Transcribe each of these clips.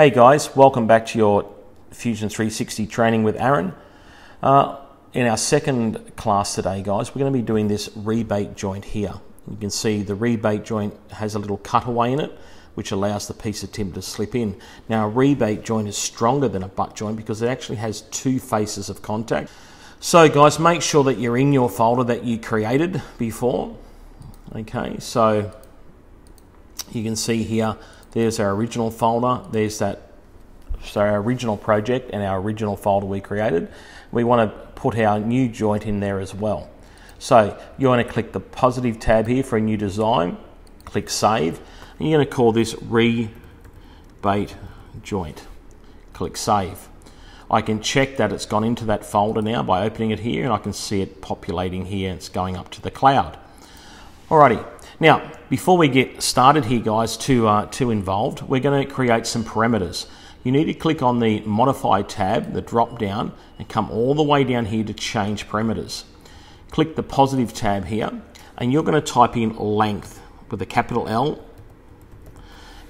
Hey guys, welcome back to your Fusion 360 training with Aaron. Uh, in our second class today, guys, we're going to be doing this rebate joint here. You can see the rebate joint has a little cutaway in it, which allows the piece of timber to slip in. Now, a rebate joint is stronger than a butt joint because it actually has two faces of contact. So, guys, make sure that you're in your folder that you created before. Okay, so you can see here, there's our original folder, there's that so our original project and our original folder we created. We want to put our new joint in there as well. So you want to click the positive tab here for a new design, click save, and you're going to call this rebate joint. Click save. I can check that it's gone into that folder now by opening it here and I can see it populating here. It's going up to the cloud. Alrighty, now before we get started here guys too, uh, involved, we're going to create some parameters. You need to click on the modify tab, the drop down, and come all the way down here to change parameters. Click the positive tab here and you're going to type in length with a capital L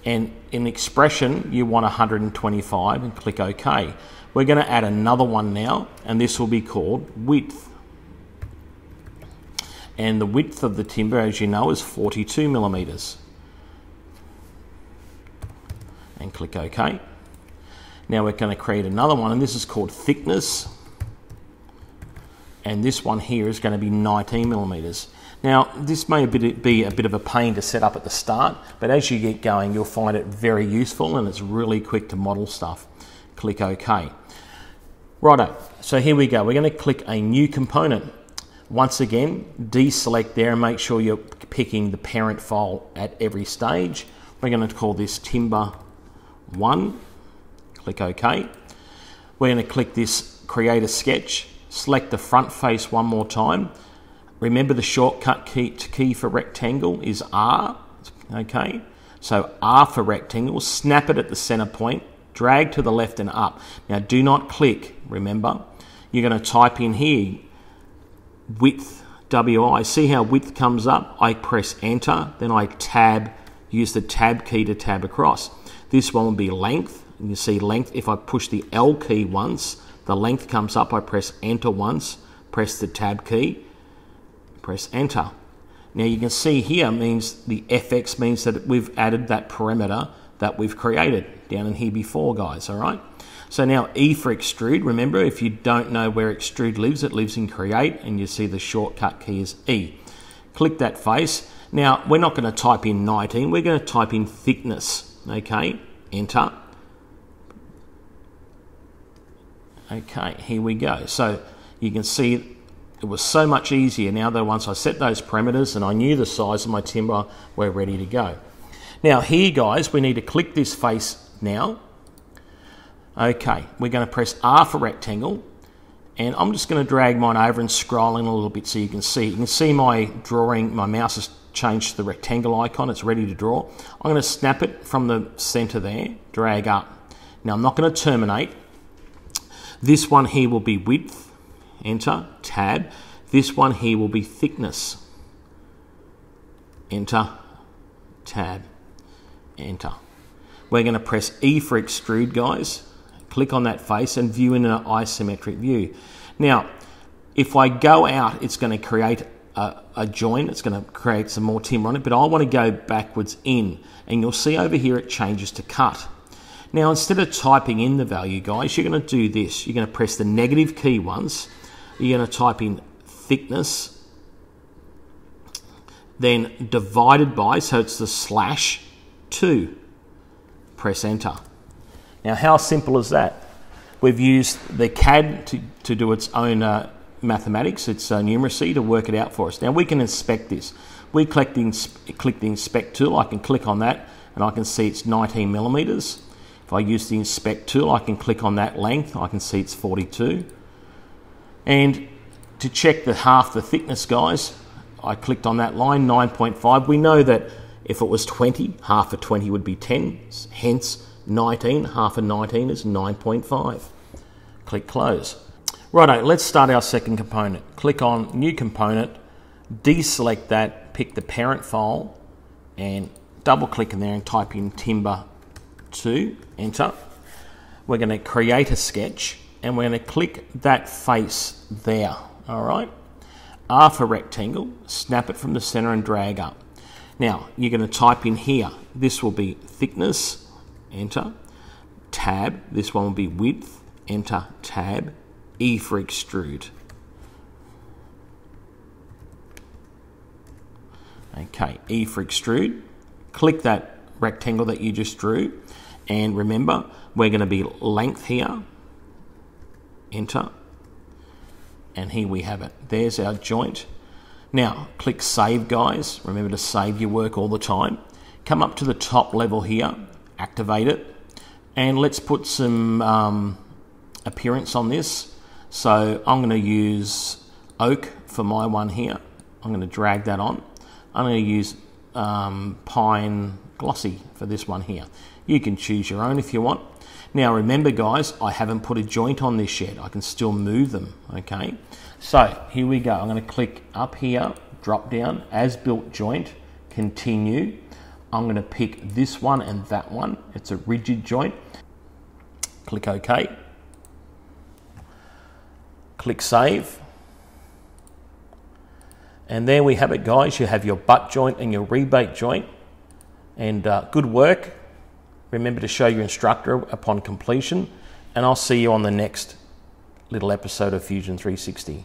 and in expression you want 125 and click OK. We're going to add another one now and this will be called width. And the width of the timber as you know is 42 millimeters. And click OK. Now we're going to create another one and this is called thickness. And this one here is going to be 19 millimeters. Now, this may be a bit of a pain to set up at the start, but as you get going, you'll find it very useful and it's really quick to model stuff. Click OK. Righto, so here we go. We're going to click a new component. Once again, deselect there and make sure you're picking the parent file at every stage. We're going to call this Timber 1. Click OK. We're going to click this Create a Sketch. Select the front face one more time. Remember the shortcut key, key for rectangle is R. Okay, so R for rectangle. Snap it at the center point drag to the left and up. Now do not click, remember. You're going to type in here width WI. See how width comes up? I press enter, then I tab, use the tab key to tab across. This one will be length. You see length, if I push the L key once, the length comes up, I press enter once, press the tab key, press enter. Now you can see here means the FX means that we've added that parameter that we've created down in here before, guys, all right? So now E for extrude, remember if you don't know where extrude lives, it lives in create and you see the shortcut key is E. Click that face. Now we're not going to type in 19, we're going to type in thickness, okay? Enter. Okay, here we go. So you can see it was so much easier now that once I set those parameters and I knew the size of my timber, we're ready to go. Now here guys, we need to click this face now. Okay, we're going to press R for rectangle and I'm just going to drag mine over and scroll in a little bit so you can see. You can see my drawing, my mouse has changed to the rectangle icon, it's ready to draw. I'm going to snap it from the center there, drag up. Now I'm not going to terminate. This one here will be width, enter, tab. This one here will be thickness, enter, tab enter. We're going to press E for extrude, guys. Click on that face and view in an isometric view. Now, if I go out, it's going to create a, a joint. It's going to create some more timber on it, but I want to go backwards in. And you'll see over here it changes to cut. Now, instead of typing in the value, guys, you're going to do this. You're going to press the negative key once. You're going to type in thickness, then divided by, so it's the slash, 2. Press enter. Now how simple is that? We've used the CAD to, to do its own uh, mathematics, its uh, numeracy to work it out for us. Now we can inspect this. We click the, click the inspect tool, I can click on that and I can see it's 19 millimeters. If I use the inspect tool, I can click on that length, I can see it's 42. And to check the half the thickness, guys, I clicked on that line, 9.5. We know that if it was 20, half of 20 would be 10, hence 19, half of 19 is 9.5. Click close. Righto, let's start our second component. Click on new component, deselect that, pick the parent file, and double click in there and type in timber two, enter. We're going to create a sketch and we're going to click that face there, all right? R for rectangle, snap it from the center and drag up. Now, you're going to type in here, this will be thickness, enter, tab, this one will be width, enter, tab, E for extrude. Okay, E for extrude. Click that rectangle that you just drew. And remember, we're going to be length here. Enter. And here we have it. There's our joint. Now, click Save, guys. Remember to save your work all the time. Come up to the top level here, activate it, and let's put some um, appearance on this. So I'm going to use oak for my one here. I'm going to drag that on. I'm going to use um, pine glossy for this one here. You can choose your own if you want. Now remember guys, I haven't put a joint on this yet. I can still move them, okay? So here we go. I'm going to click up here, drop down, as built joint, continue. I'm going to pick this one and that one. It's a rigid joint. Click OK. Click Save. And there we have it, guys. You have your butt joint and your rebate joint. And uh, good work. Remember to show your instructor upon completion. And I'll see you on the next little episode of Fusion 360.